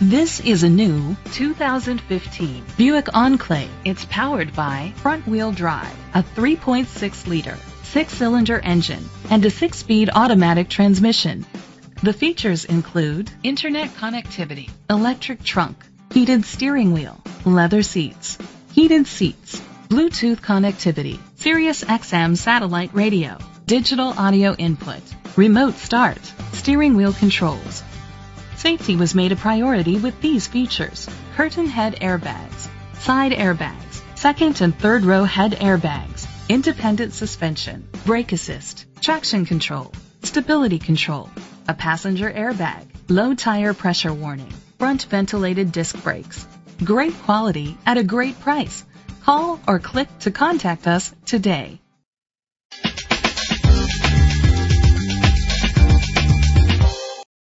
This is a new 2015 Buick Enclave. It's powered by front-wheel drive, a 3.6-liter six-cylinder engine, and a six-speed automatic transmission. The features include internet connectivity, electric trunk, heated steering wheel, leather seats, heated seats, Bluetooth connectivity, Sirius XM satellite radio, digital audio input, remote start, steering wheel controls. Safety was made a priority with these features. Curtain head airbags, side airbags, second and third row head airbags, independent suspension, brake assist, traction control, stability control, a passenger airbag, low tire pressure warning, front ventilated disc brakes. Great quality at a great price. Call or click to contact us today.